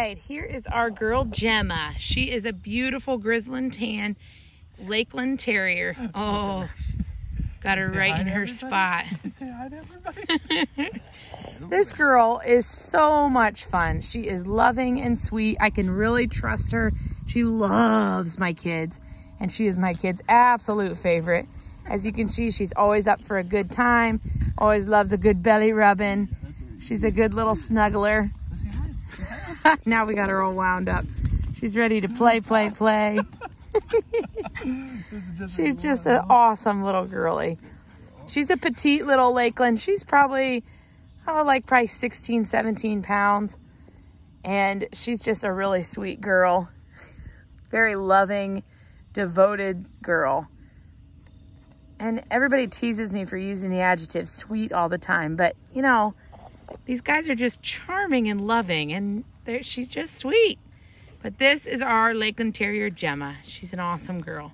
right, here is our girl Gemma. She is a beautiful grizzly tan Lakeland Terrier. Oh, oh got her right in her spot. Say hi to everybody. This girl is so much fun. She is loving and sweet. I can really trust her. She loves my kids, and she is my kids' absolute favorite. As you can see, she's always up for a good time, always loves a good belly rubbing. She's a good little snuggler. now we got her all wound up. She's ready to play, play, play. Just She's just an awesome little girly. She's a petite little Lakeland. She's probably, oh, like probably 16, 17 pounds. And she's just a really sweet girl. Very loving, devoted girl. And everybody teases me for using the adjective sweet all the time. But, you know, these guys are just charming and loving. And she's just sweet. But this is our Lakeland Terrier Gemma. She's an awesome girl.